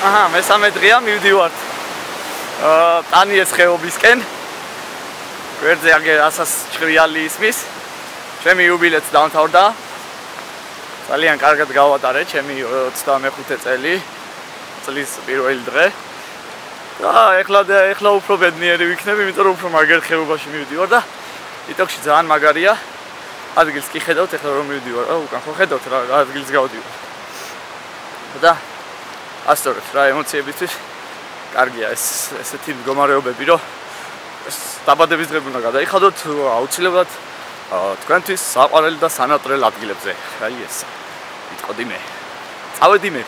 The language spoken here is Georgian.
აჰა, მესამე დღეა მივდივართ. აა, ტანიეს ხეობისკენ. გვერდზე აგე ასას ჭრიალი ისმის. ჩემი იუბილეც დამთავრდა. ძალიან კარგად გავატარე ჩემი 25 წელი. წლის პირველი დღე. აა, ეხლა ეხლა უფრო ბედნიერი ვიქნები, იმიტომ რომ უფრო მაგერ ხეობაში მივდივარ და იტოქში ძალიან მაგარია. ადგილს კი ხედავთ, ეხლა რომ მივდივარ. აუ, უკან ხო ხედავთ რა ადგილს გავდივარ. და ასწორეთ რა ემოციებისთვის. კარგია ეს ესეთი მდგომარეობები რომ დაბადების დღე უნდა გადაიხადოთ აუცილებლად თქვენთვის საყვარელი და სანატრელ ადგილებზე. აი ეს იტყოდი მე. წავედი მე